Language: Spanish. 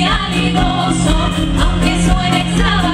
y alidoso, aunque suene extravagante.